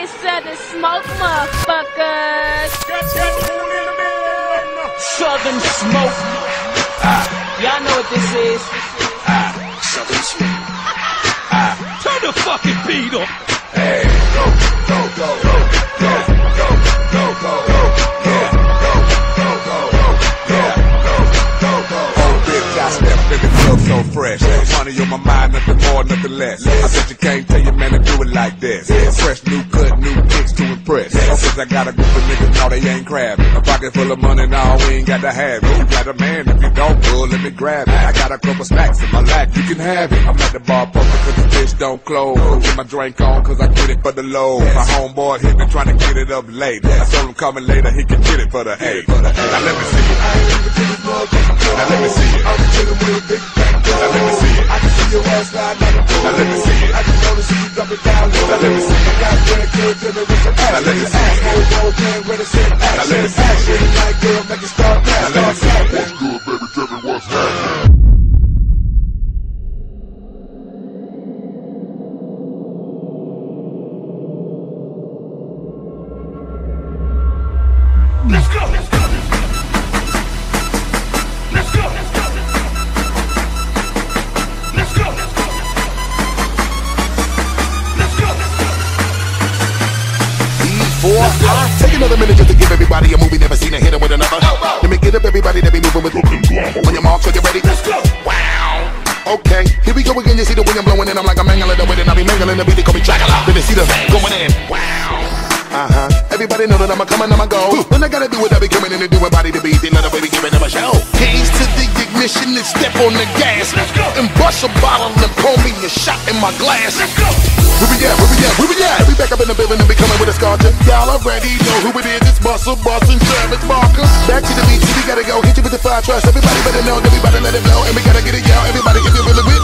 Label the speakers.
Speaker 1: It's Southern Smoke, motherfuckers.
Speaker 2: Southern Smoke. Y'all know what this is.
Speaker 3: Southern Smoke.
Speaker 2: Turn the fucking beat up.
Speaker 3: Hey, go, go, less. I said you can't tell your man to do it like this. Fresh new cut, new kicks to impress. Oh, cause I got a group of niggas, no, they ain't crabbing. A pocket full of money, now we ain't got to have it. You got a man, if you don't, pull, let me grab it. I got a couple stacks in my lap, you can have it. I'm at the bar poker cause the bitch don't close. Get my drink on cause I get it for the low. My homeboy hit me trying to get it up late. I told him coming later, he can get it for the hate. Now let me see it. Now let me see it. I let it act. Action. Like make it start What's good, baby? Tell me what's happening.
Speaker 4: Let's go! Let's go!
Speaker 5: Take another minute just to give everybody a movie never seen a hitter with another. Let me get up everybody that be moving with. On your mark, so you ready? Let's go. Wow. Okay, here we go again. You see the wind I'm blowing in. I'm like I'm mangling the with it. I be mangling the beat. They call me Dracula. Let me see the going in. Wow. Uh huh. Everybody know that I'm a coming, I'm a go. When I gotta do it, I be coming in and doing body to beat. They know the baby giving them a show. Keys to the ignition and step on the gas.
Speaker 4: Let's go.
Speaker 5: And bust a bottle and pour me a shot in my glass.
Speaker 4: Let's go.
Speaker 5: Where we at? Where we at? Where we at? We back up in the building and be coming with a scorcher. Y'all already know who it is. It's Busta Bus and Travis Barker. Back to the beach, we gotta go. Hit you with the fire trust. Everybody better know we about let it blow. And we gotta get it, y'all. Everybody, if you really